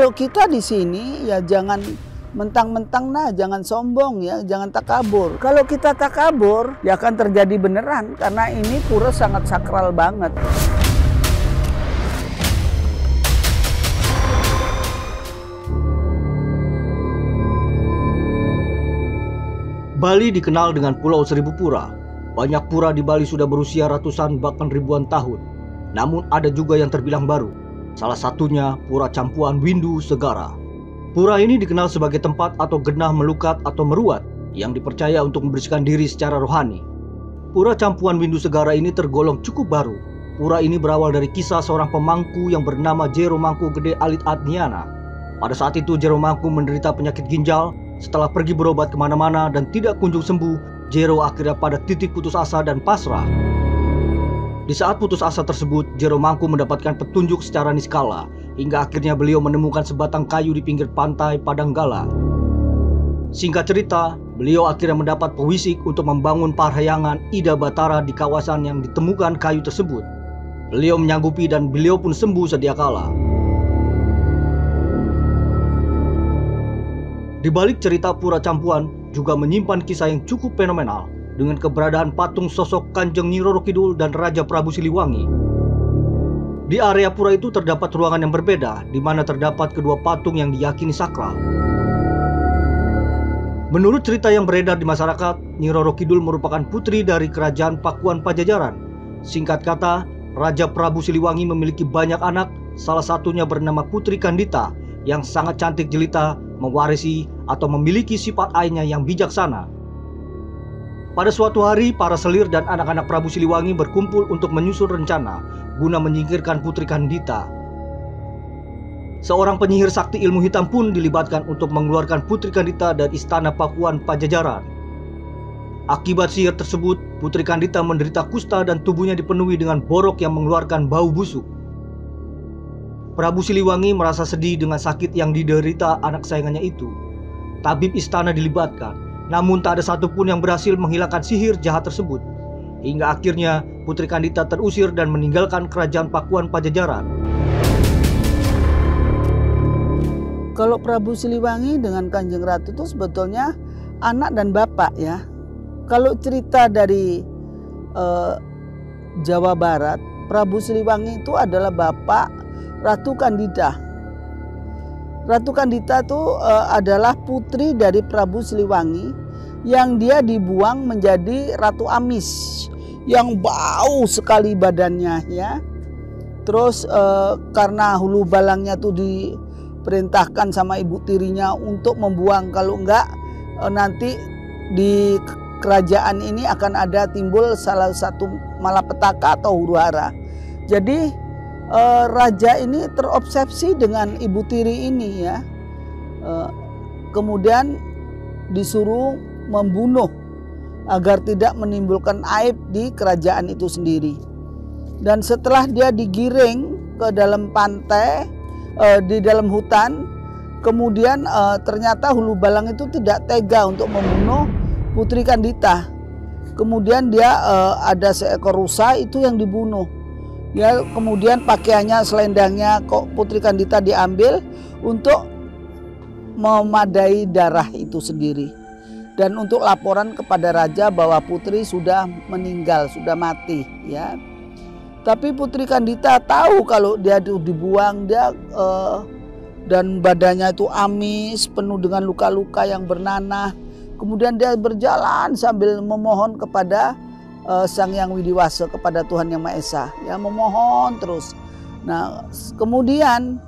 kalau kita di sini ya jangan mentang-mentang nah jangan sombong ya jangan takabur kalau kita takabur ya akan terjadi beneran karena ini pura sangat sakral banget Bali dikenal dengan Pulau Seribu Pura. Banyak pura di Bali sudah berusia ratusan bahkan ribuan tahun. Namun ada juga yang terbilang baru. Salah satunya Pura Campuan Windu Segara. Pura ini dikenal sebagai tempat atau genah melukat atau meruat yang dipercaya untuk membersihkan diri secara rohani. Pura Campuan Windu Segara ini tergolong cukup baru. Pura ini berawal dari kisah seorang pemangku yang bernama Jero Mangku Gede Alit Adniana. Pada saat itu Jero Mangku menderita penyakit ginjal setelah pergi berobat ke mana-mana dan tidak kunjung sembuh, Jero akhirnya pada titik putus asa dan pasrah. Di saat putus asa tersebut, Jero Mangku mendapatkan petunjuk secara niskala, hingga akhirnya beliau menemukan sebatang kayu di pinggir pantai Padanggala. Singkat cerita, beliau akhirnya mendapat pewisik untuk membangun parhayangan Ida Batara di kawasan yang ditemukan kayu tersebut. Beliau menyanggupi dan beliau pun sembuh sedia kala. Di balik cerita Pura Campuan juga menyimpan kisah yang cukup fenomenal dengan keberadaan patung sosok Kanjeng Nyi Roro Kidul dan Raja Prabu Siliwangi. Di area pura itu terdapat ruangan yang berbeda di mana terdapat kedua patung yang diyakini sakral. Menurut cerita yang beredar di masyarakat, Nyi Roro Kidul merupakan putri dari kerajaan Pakuan Pajajaran. Singkat kata, Raja Prabu Siliwangi memiliki banyak anak, salah satunya bernama Putri Kandita yang sangat cantik jelita mewarisi atau memiliki sifat ayahnya yang bijaksana. Pada suatu hari, para selir dan anak-anak Prabu Siliwangi berkumpul untuk menyusun rencana guna menyingkirkan Putri Kandita. Seorang penyihir sakti ilmu hitam pun dilibatkan untuk mengeluarkan Putri Kandita dari istana Pakuan Pajajaran. Akibat sihir tersebut, Putri Kandita menderita kusta dan tubuhnya dipenuhi dengan borok yang mengeluarkan bau busuk. Prabu Siliwangi merasa sedih dengan sakit yang diderita anak sayangannya itu. Tabib istana dilibatkan, namun tak ada satupun yang berhasil menghilangkan sihir jahat tersebut. Hingga akhirnya Putri Kandita terusir dan meninggalkan kerajaan Pakuan Pajajaran. kalau Prabu Siliwangi dengan Kanjeng Ratu itu sebetulnya anak dan bapak ya kalau cerita dari eh, Jawa Barat Prabu Siliwangi itu adalah bapak Ratu Kandida. Ratu Kandida itu uh, adalah putri dari Prabu Siliwangi yang dia dibuang menjadi Ratu Amis yang bau sekali badannya ya. Terus uh, karena hulu balangnya tuh diperintahkan sama ibu tirinya untuk membuang kalau enggak uh, nanti di kerajaan ini akan ada timbul salah satu malapetaka atau huru hara. Jadi uh, raja ini terobsesi dengan ibu tiri ini ya. Uh, kemudian disuruh membunuh agar tidak menimbulkan aib di kerajaan itu sendiri. Dan setelah dia digiring ke dalam pantai uh, di dalam hutan, kemudian ternyata Hulu Balang itu tidak tega untuk membunuh Putri Kandita. Kemudian dia uh, ada seekor rusa itu yang dibunuh ya kemudian pakaiannya selendangnya kok Putri Kandita diambil untuk memadai darah itu sendiri. Dan untuk laporan kepada raja bahwa putri sudah meninggal sudah mati ya. Tapi Putri Kandita tahu kalau dia dibuang dia uh, dan badannya itu amis penuh dengan luka-luka yang bernanah. Kemudian dia berjalan sambil memohon kepada uh, Sang Yang Widiwasa kepada Tuhan Yang Maha Esa. Ya memohon terus. Nah kemudian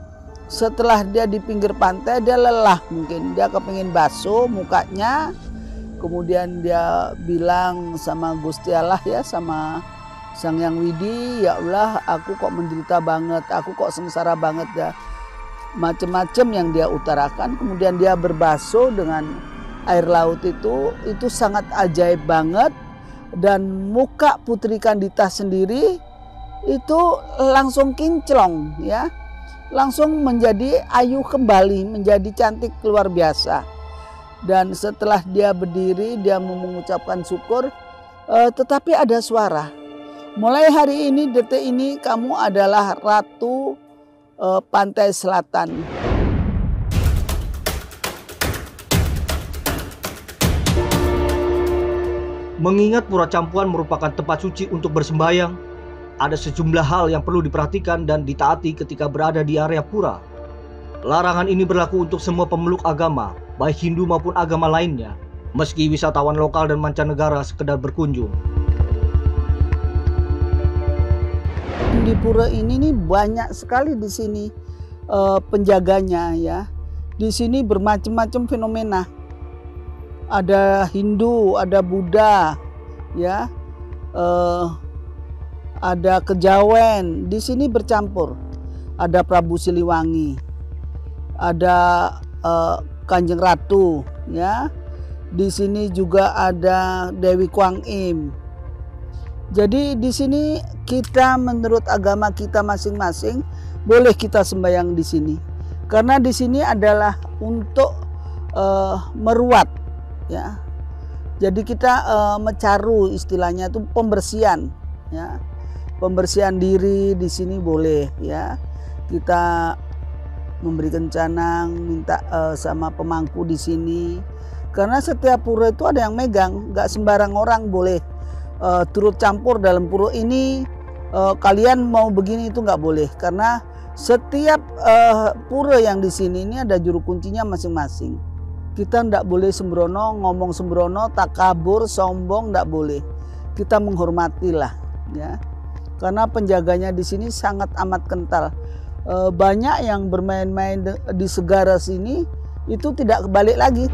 setelah dia di pinggir pantai dia lelah mungkin. Dia kepingin basuh mukanya. Kemudian dia bilang sama Gusti Allah ya sama Sang Yang Widi ya Allah aku kok menderita banget aku kok sengsara banget ya. Macam-macam yang dia utarakan. Kemudian dia berbasuh dengan air laut itu itu sangat ajaib banget dan muka Putri Kandita sendiri itu langsung kinclong ya. Langsung menjadi ayu kembali menjadi cantik luar biasa. Dan setelah dia berdiri dia mengucapkan syukur eh, tetapi ada suara. Mulai hari ini detik ini kamu adalah ratu eh, pantai selatan Mengingat Pura Campuan merupakan tempat suci untuk bersembayang, ada sejumlah hal yang perlu diperhatikan dan ditaati ketika berada di area pura. Larangan ini berlaku untuk semua pemeluk agama, baik Hindu maupun agama lainnya, meski wisatawan lokal dan mancanegara sekedar berkunjung. Di pura ini nih banyak sekali di sini uh, penjaganya ya. Di sini bermacam-macam fenomena. Ada Hindu, ada Buddha, ya. Uh, ada kejawen, di sini bercampur. Ada Prabu Siliwangi, ada uh, Kanjeng Ratu, ya. Di sini juga ada Dewi Kuang Im. Jadi di sini kita menurut agama kita masing-masing boleh kita sembahyang di sini. Karena di sini adalah untuk uh, meruat, ya. Jadi kita uh, mencaru istilahnya itu pembersihan, ya. Pembersihan diri di sini boleh ya. Kita memberikan canang minta uh, sama pemangku di sini. Karena setiap pura itu ada yang megang nggak sembarang orang boleh uh, turut campur dalam pura ini. Uh, kalian mau begini itu nggak boleh karena setiap uh, pura yang di sini ini ada juru kuncinya masing-masing kita ndak boleh sembrono ngomong sembrono tak kabur sombong ndak boleh kita menghormatilah ya karena penjaganya di sini sangat amat kental. E, banyak yang bermain-main di segara sini itu tidak balik lagi.